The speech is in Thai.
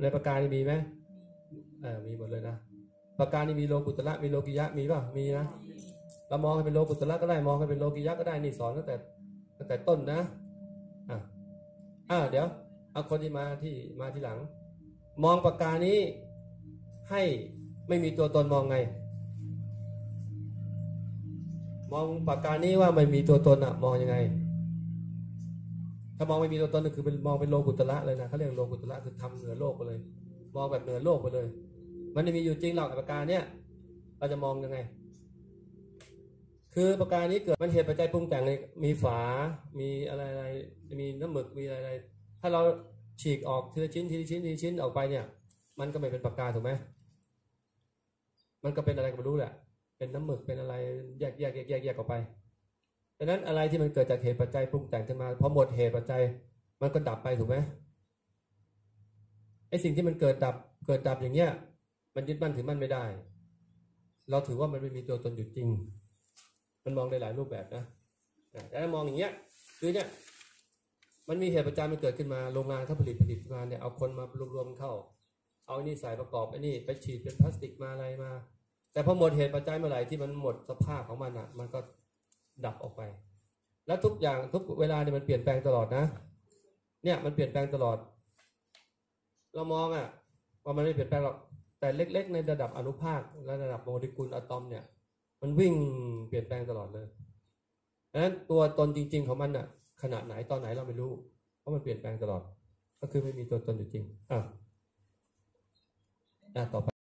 ในปากกานี่มีไหมเออมีหมดเลยนะปากกานี่มีโลกุตระมีโลกิยะมีป่ะมีนะเรามองให้เป็นโลกุตระก็ได้มองให้เป็นโลกิยะก็ได้นี่สอนตั้งแต่ตั้งแต่ต้นนะอะอ่าเดี๋ยวเอาคนที่มาที่มาที่หลัง มองปากกานี้ให้ไม่มีตัวตนมองไง มองปากกานี้ว่าไม่มีตัวตนอะมองยังไง ถ้ามองไม่มีตัวตนก็คือเป็นมองเป็นโลกุตระเลยนะเขาเรียกโลกุตระคือทำเหนือโลกไปเลย มองแบบเหนือโลกไปเลย มันไม่มีอยู่จริงหรอกปากกาเนี่ยเราจะมองยังไง คือปากกานี้เกิดมันเหตุปัจจัยปรุงแต่งเลยมีฝา มีอะไรอะไรมีน้ำหมึกมีอะไรอะไรถ้าเราฉีกออกทีละชิ้นทีละชิ้นทีละชิ้นออกไปเนี่ย มันก็ไม่เป็นปากกาถูกไหมมันก็เป็นอะไรก็ไม่รู้แหละเป็นน้ำหมึกเป็นอะไรแยกแยกแยกแยกแยกออกไป ดังนั้นอะไรที่มันเกิดจากเหตุปัจจัยปรุงแต่งขึ้นมาพอหมดเหตุปัจจัยมันก็ดับไปถูกไหมไอสิ่งที่มันเกิดดับเกิดดับอย่างเงี้ย มันยึดมั่นถือมั่นไม่ได้ เราถือว่ามันไม่มีตัวตนอยู่จริง มันมองได้หลายรูปแบบนะแต่ถ้ามองอย่างเงี้ยคือเนี่ยมันมีเหตุปัจจัยมันเกิดขึ้นมาโรงงานเขาผลิตผลิตมาเนี่ยเอาคนมารวมๆเข้า เอาอ้นี่ใส่ประกอบอ้นี่ไปฉีดเป็นพลาสติกมาอะไรมา แต่พอหมดเหตุปัจจัยเมื่อไหร่ที่มันหมดสภาพของมันอะ มันก็ ดับออกไป แล้วทุกอย่างทุกเวลาเนี่ยมันเปลี่ยนแปลงตลอดนะ เนี่ยมันเปลี่ยนแปลงตลอด เรามองอะว่ามันไม่เปลี่ยนแปลงหรอกแต่เล็ก ๆ ในระดับอนุภาคและระดับโมเลกุลอะตอมเนี่ย มันวิ่งเปลี่ยนแปลงตลอดเลยดังนั้นตัวตนจริง ๆ ของมันอะขนาดไหนตอนไหนเราไม่รู้เพราะมันเปลี่ยนแปลงตลอด ก็คือไม่มีตัวตนอยู่จริงอะอะต่อไป